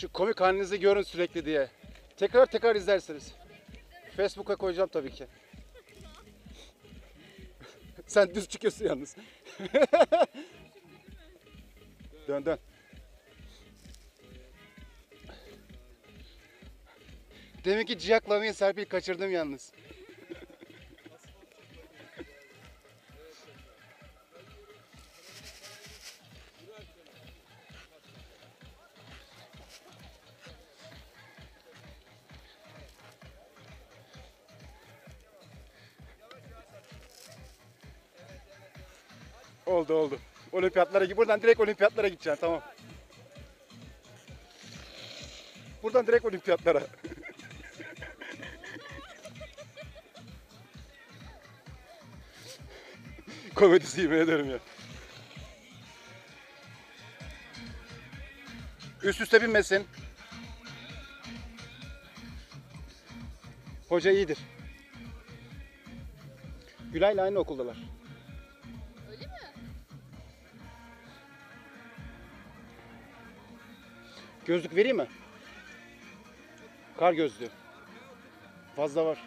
Şu komik halinizi görün sürekli diye. Tekrar tekrar izlersiniz. Facebook'a koyacağım tabii ki. Sen düz çıkıyorsun yalnız. dön dön. Demin ki ciyaklamayı Serpil'i kaçırdım yalnız. Oldu oldu. Olimpiyatlara git. Buradan direkt olimpiyatlara gideceksin tamam. Buradan direkt olimpiyatlara. Komedisi yemin ederim ya. Üst üste binmesin. Hoca iyidir. Gülay'la aynı okuldalar. Gözlük vereyim mi? Kar gözlüğü. Fazla var.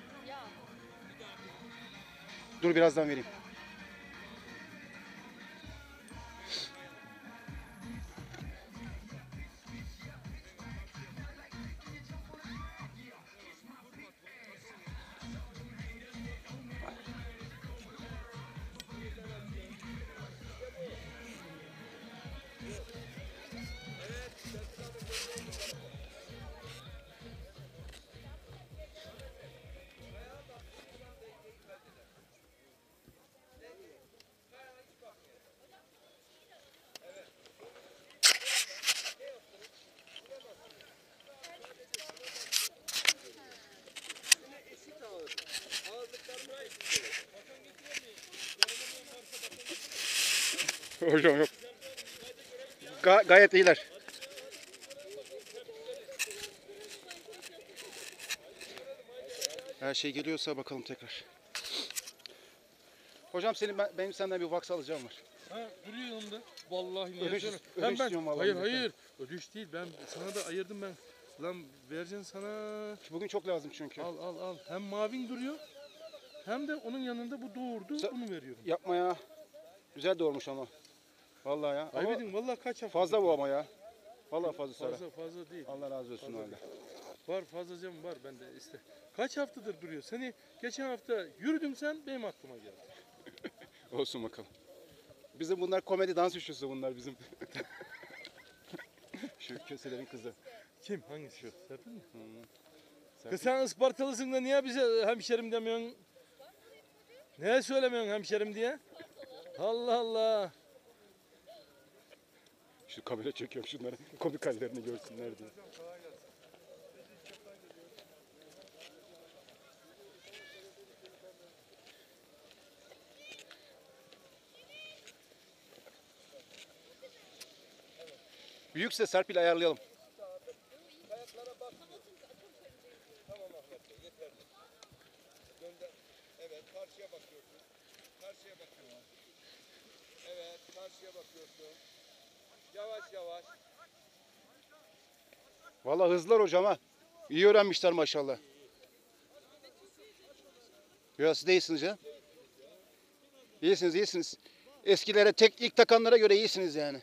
Dur birazdan vereyim. Hocam yok. Ga- gayet iyiler. Her şey geliyorsa bakalım tekrar. Hocam senin ben, benim senden bir vaks alacağım var. Ha duruyor yanımda. Vallahi niye Ödeş- ödeş ben, vallahi hayır hayır. Ödüş değil. Ben sana da ayırdım ben. Lan vereceksin sana. Bugün çok lazım çünkü. Al al al. Hem mavin duruyor. Hem de onun yanında bu doğurdu. Sa- Bunu veriyorum. Yapma ya. Güzel doğurmuş ama. Vallahi ya. Ama Kaybedin vallahi kaç hafta. fazla bu ama ya. Vallahi fazla Sara. Fazla fazla değil. Allah razı olsun Fazla değil. Var fazlacam var bende iste. Kaç haftadır duruyor? Seni geçen hafta yürüdüm sen benim aklıma geldi. Olsun bakalım. Bizim bunlar komedi dans üçlüsü bunlar bizim. Şu köselerin kızı. Kim? Hangisi şu? Serpil mi? Serpil. Kız sen Ispartalısın da niye bize hemşerim demiyorsun? Niye söylemiyorsun hemşerim diye? Allah Allah. Şu kamera çekiyorum şunları. Komik hallerini görsünler diye. Büyükse Serpil ayarlayalım. Evet, karşıya bakıyorsun. Karşıya bakıyorsun. Evet, karşıya bakıyorsun. Yavaş yavaş. Vallahi hızlılar hocam ha. İyi öğrenmişler maşallah. Ya siz de iyisiniz ya. İyisiniz, iyisiniz. Eskilere, tek ilk takanlara göre iyisiniz yani.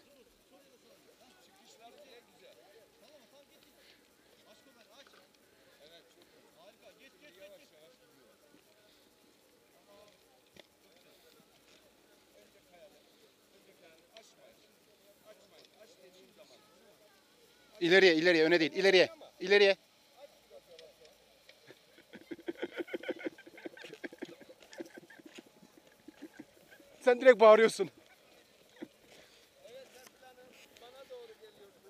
İleriye, ileriye, öne değil. İleriye, ileriye. Sen direkt bağırıyorsun.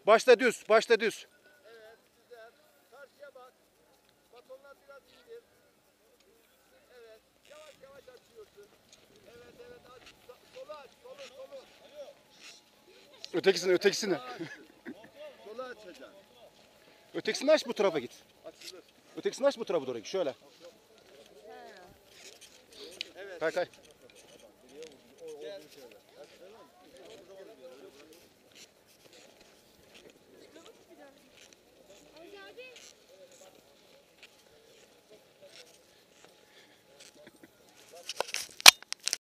Başta düz, başta düz. Evet, güzel. Ötekisini, ötekisini. Ötekisini aç bu tarafa git. Ötekisini aç bu tarafa doğru git. Şöyle. Kay kay.